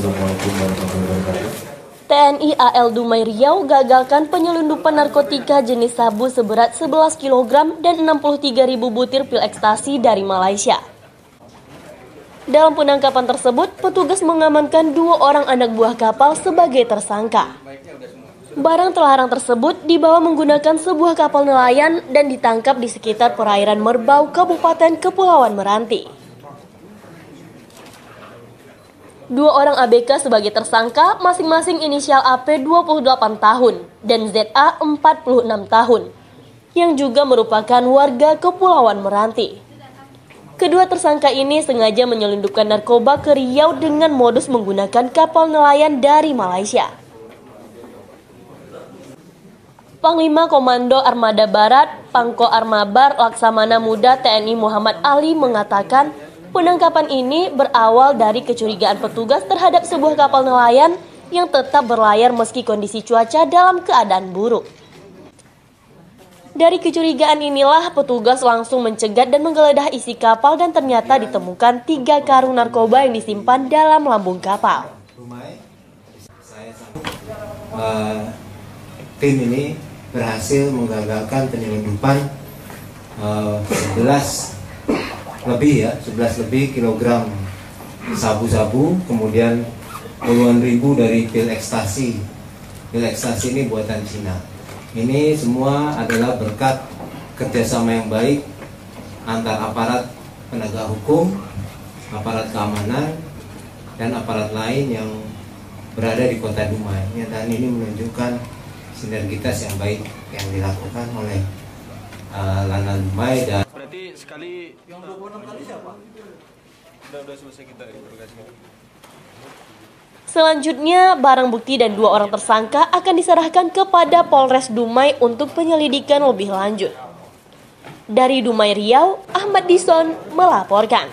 Assalamualaikum warahmatullahi wabarakatuh. TNI AL Dumai Riau gagalkan penyelundupan narkotika jenis sabu seberat 11 kg dan 63 ribu butir pil ekstasi dari Malaysia. Dalam penangkapan tersebut, petugas mengamankan dua orang anak buah kapal sebagai tersangka. Barang terlarang tersebut dibawa menggunakan sebuah kapal nelayan dan ditangkap di sekitar perairan Merbau, Kabupaten Kepulauan Meranti. Dua orang ABK sebagai tersangka masing-masing inisial AP 28 tahun dan ZA 46 tahun yang juga merupakan warga Kepulauan Meranti. Kedua tersangka ini sengaja menyelundupkan narkoba ke Riau dengan modus menggunakan kapal nelayan dari Malaysia. Panglima Komando Armada Barat, Pangko Armabar Laksamana Muda TNI Muhammad Ali mengatakan Penangkapan ini berawal dari kecurigaan petugas terhadap sebuah kapal nelayan yang tetap berlayar meski kondisi cuaca dalam keadaan buruk. Dari kecurigaan inilah petugas langsung mencegat dan menggeledah isi kapal dan ternyata ditemukan tiga karung narkoba yang disimpan dalam lambung kapal. Uh, tim ini berhasil menggagalkan penyelundupan uh, 11 lebih ya 11 lebih kilogram sabu-sabu kemudian puluhan ribu dari pil ekstasi. Pil ekstasi ini buatan Cina. Ini semua adalah berkat kerjasama yang baik antar aparat penegak hukum aparat keamanan dan aparat lain yang berada di kota Dumai. Dan ini menunjukkan sinergitas yang baik yang dilakukan oleh uh, Lana Dumai dan berarti sekali yang 26 kali siapa? Udah, udah selesai kita interogasinya. Selanjutnya, barang bukti dan dua orang tersangka akan diserahkan kepada Polres Dumai untuk penyelidikan lebih lanjut. Dari Dumai Riau, Ahmad Dison melaporkan.